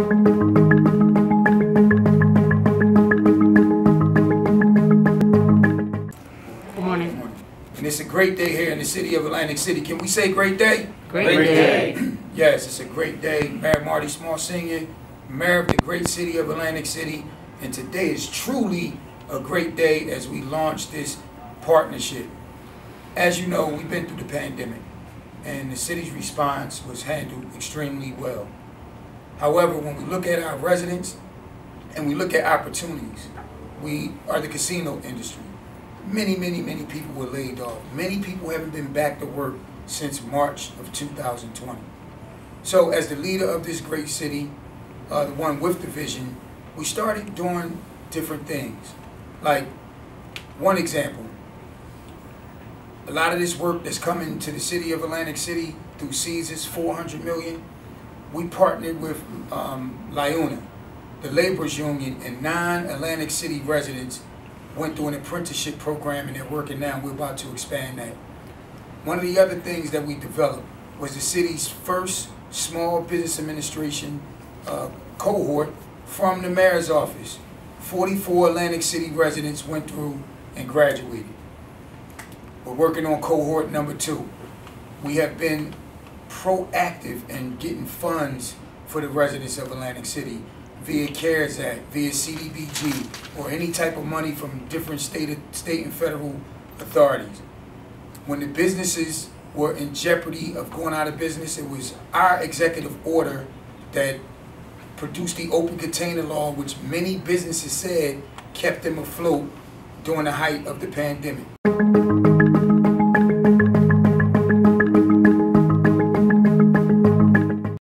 Good morning. And it's a great day here in the city of Atlantic City. Can we say great day? Great day. Yes, it's a great day. Mayor Marty Small Sr., Mayor of the great city of Atlantic City. And today is truly a great day as we launch this partnership. As you know, we've been through the pandemic and the city's response was handled extremely well. However, when we look at our residents and we look at opportunities, we are the casino industry. Many, many, many people were laid off. Many people haven't been back to work since March of 2020. So, as the leader of this great city, uh, the one with the vision, we started doing different things. Like, one example, a lot of this work that's coming to the city of Atlantic City through Caesars, 400 million, we partnered with um, LIUNA, the laborers union, and nine Atlantic City residents went through an apprenticeship program and they're working now. We're about to expand that. One of the other things that we developed was the city's first small business administration uh, cohort from the mayor's office. 44 Atlantic City residents went through and graduated. We're working on cohort number two. We have been proactive in getting funds for the residents of Atlantic City via CARES Act, via CDBG, or any type of money from different state, state and federal authorities. When the businesses were in jeopardy of going out of business, it was our executive order that produced the open container law, which many businesses said kept them afloat during the height of the pandemic.